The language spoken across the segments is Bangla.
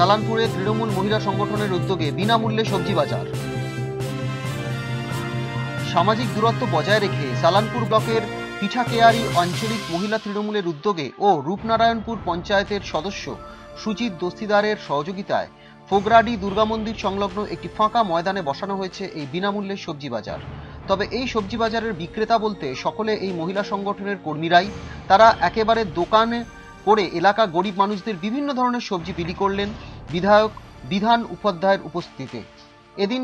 সালানপুরে তৃণমূল মহিলা সংগঠনের উদ্যোগে বিনামূল্যে সবজি বাজার। সামাজিক দূরত্ব বজায় রেখে সালানপুর ব্লকের পিঠাকেয়ারি আঞ্চলিক মহিলা তৃণমূলের উদ্যোগে ও রূপনারায়ণপুর পঞ্চায়েতের সদস্য সুজিত দস্তিদারের সহযোগিতায় ফোগরাডি দুর্গা মন্দির সংলগ্ন একটি ফাঁকা ময়দানে বসানো হয়েছে এই বিনামূল্যে সবজি বাজার। তবে এই সবজি বাজারের বিক্রেতা বলতে সকলে এই মহিলা সংগঠনের কর্মীরাই। তারা একেবারে দোকানে করে এলাকা গরিব মানুষদের বিভিন্ন ধরনের সবজি বিলি করলেন। বিধায়ক বিধান উপাধ্যায়ের উপস্থিতিতে। এদিন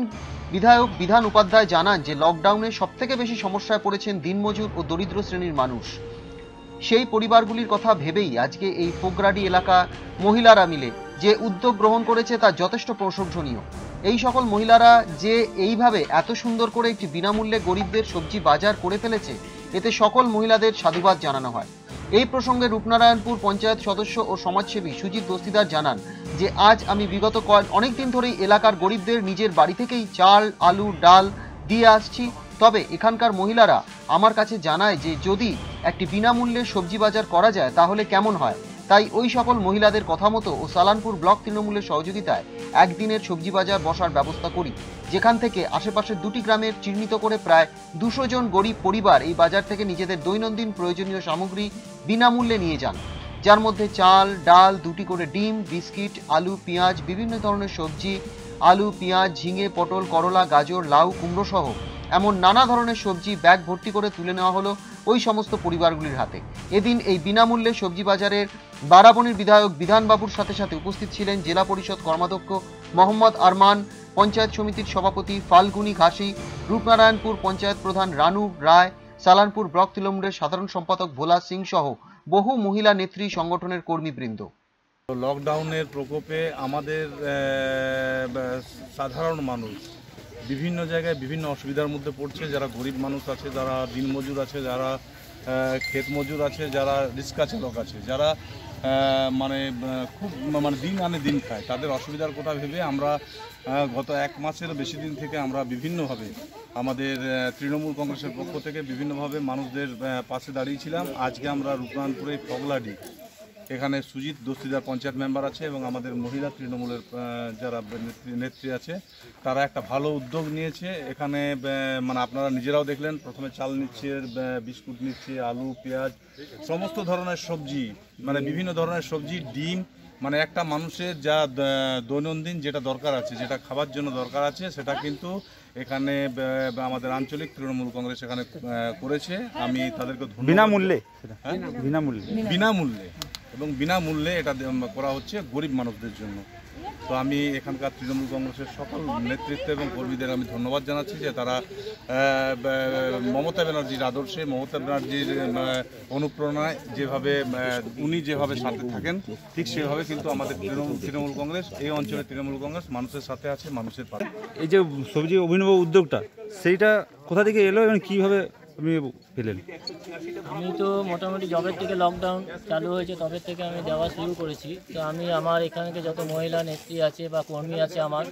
বিধায়ক বিধান উপাধ্যায় জানান যে লকডাউনে সবথেকে বেশি সমস্যায় পড়েছেন দিনমজুর ও দরিদ্র শ্রেণির মানুষ। সেই পরিবারগুলির কথা ভেবেই আজকে এই ফোগরাডি এলাকা মহিলারা মিলে যে উদ্যোগ গ্রহণ করেছে তা যথেষ্ট প্রশংসনীয়। এই সকল মহিলারা যে এইভাবে এত সুন্দর করে একটি বিনামূল্যে গরিবদের সবজি বাজার করে ফেলেছে, এতে সকল মহিলাদের সাধুবাদ জানানো হয়। এই প্রসঙ্গে রূপনারায়ণপুর পঞ্চায়েত সদস্য ও সমাজসেবী সুজিত দস্তিদার জানান যে, আজ আমি বিগত কয়েক অনেক দিন ধরেই এলাকার গরিবদের নিজের বাড়ি থেকেই চাল, আলু, ডাল দিয়ে আসছি। তবে এখানকার মহিলারা আমার কাছে জানায় যে, যদি একটি বিনামূল্যে সবজি বাজার করা যায়, তাহলে কেমন হয়? তাই ওই সকল মহিলাদের কথা মতো ও সালানপুর ব্লক তৃণমূলের সহযোগিতায় একদিনের সবজি বাজার বসার ব্যবস্থা করি। যেখান থেকে আশেপাশের দুটি গ্রামের চিহ্নিত করে প্রায় দুশো জন গরিব পরিবার এই বাজার থেকে নিজেদের দৈনন্দিন প্রয়োজনীয় সামগ্রী বিনামূল্যে নিয়ে যান। যার মধ্যে চাল, ডাল, দুটি করে ডিম, বিস্কিট, আলু, পেঁয়াজ, বিভিন্ন ধরনের সবজি, আলু, পেঁয়াজ, ঝিঙে, পটল, করলা, গাজর, লাউ কুমড়ো সহ এমন নানা ধরনের সবজি ব্যাগ ভর্তি করে তুলে নেওয়া হলো ওই সমস্ত পরিবারগুলির হাতে। এদিন এই বিনামূল্যে সবজি বাজারের বারাবণীর বিধায়ক বিধানবাবুর সাথে সাথে উপস্থিত ছিলেন জেলা পরিষদ কর্মাধ্যক্ষ মোহাম্মদ আরমান, পঞ্চায়েত সমিতির সভাপতি ফাল্গুনি ঘাসি, রূপনারায়ণপুর পঞ্চায়েত প্রধান রানু রায়, সালানপুর ব্লক তৃণমূলের সাধারণ সম্পাদক ভোলা সিং সহ বহু মহিলা নেত্রী সংগঠনের কর্মীবৃন্দ। লকডাউনের প্রকোপে আমাদের সাধারণ মানুষ বিভিন্ন জায়গায় বিভিন্ন অসুবিধার মধ্যে পড়ছে। যারা গরিব মানুষ আছে, যারা দিনমজুর আছে, যারা ক্ষেত মজুর আছে, যারা রিক্সা চালক আছে, যারা মানে খুব মানে দিন আনে দিন খায়। তাদের অসুবিধার কথা ভেবে আমরা গত এক মাসের বেশি দিন থেকে আমরা বিভিন্নভাবে আমাদের তৃণমূল কংগ্রেসের পক্ষ থেকে বিভিন্নভাবে মানুষদের পাশে দাঁড়িয়েছিলাম। আজকে আমরা রূপনারায়ণপুরে ফগলাডি এখানে সুজিত দস্তিদার পঞ্চায়েত মেম্বার আছে এবং আমাদের মহিলা তৃণমূলের যারা নেত্রী আছে তারা একটা ভালো উদ্যোগ নিয়েছে। এখানে মানে আপনারা নিজেরাও দেখলেন প্রথমে চাল নিচ্ছে বিস্কুট নিচ্ছে আলু পেঁয়াজ সমস্ত ধরনের সবজি মানে বিভিন্ন ধরনের সবজি ডিম মানে একটা মানুষের যা দৈনন্দিন যেটা দরকার আছে যেটা খাবার জন্য দরকার আছে সেটা কিন্তু এখানে আমাদের আঞ্চলিক তৃণমূল কংগ্রেস এখানে করেছে। আমি তাদেরকে বিনামূল্যে হ্যাঁ? বিনামূল্যে। বিনামূল্যে। এবং বিনামূল্যে এটা করা হচ্ছে গরিব মানুষদের জন্য। তো আমি এখানকার তৃণমূল কংগ্রেসের সকল নেতৃত্ব এবং কর্মীদের আমি ধন্যবাদ জানাচ্ছি যে তারা মমতা ব্যানার্জির আদর্শে, মমতা ব্যানার্জির অনুপ্রেরণায় যেভাবে উনি যেভাবে সাথে থাকেন, ঠিক সেভাবে কিন্তু আমাদের তৃণমূল তৃণমূল কংগ্রেস, এই অঞ্চলের তৃণমূল কংগ্রেস মানুষের সাথে আছে, মানুষের পাশে। এই যে সবজি অভিনব উদ্যোগটা, সেইটা কোথা থেকে এলো এবং কীভাবে আপনি পেলেন আমি তো মোটামুটি জবের থেকে লকডাউন চালু হয়েছে, তবে থেকে আমি দেওয়া শুরু করেছি। তো আমি আমার এখানকে যত মহিলা, নেত্রী আছে বা কর্মী আছে আমার,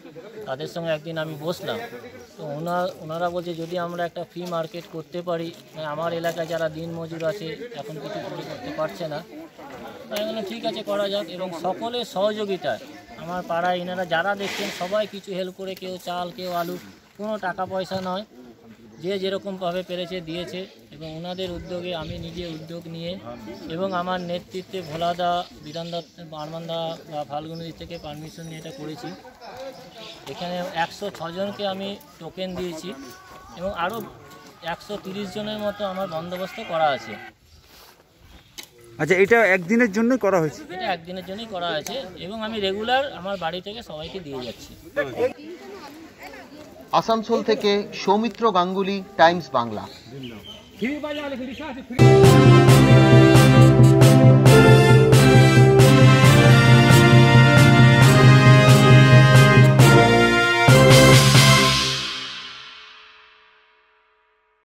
তাদের সঙ্গে একদিন আমি বসলাম। তো ওনার ওনারা বলছে, যদি আমরা একটা ফ্রি মার্কেট করতে পারি মানে আমার এলাকায় যারা দিন মজুর আছে, এখন কিছু করে করতে পারছে না। বললাম ঠিক আছে, করা যাক। এবং সকলের সহযোগিতায় আমার পাড়ায় এনারা যারা দেখছেন, সবাই কিছু হেল্প করে, কেউ চাল, কেউ আলু, কোনো টাকা পয়সা নয়। যে যেরকমভাবে পেরেছে দিয়েছে এবং ওনাদের উদ্যোগে আমি নিজে উদ্যোগ নিয়ে এবং আমার নেতৃত্বে ভোলাদা বিধানদা আরমানদা বা ফাল্গুনি থেকে পারমিশন নিয়ে এটা করেছি। এখানে একশো ছজনকে আমি টোকেন দিয়েছি এবং আরও একশো তিরিশ জনের মতো আমার বন্দোবস্ত করা আছে। আচ্ছা এটা একদিনের জন্য করা হয়েছে? এটা একদিনের জন্যই করা আছে এবং আমি রেগুলার আমার বাড়ি থেকে সবাইকে দিয়ে যাচ্ছি। আসানসোল থেকে সৌমিত্র গাঙ্গুলি টাইমস বাংলা।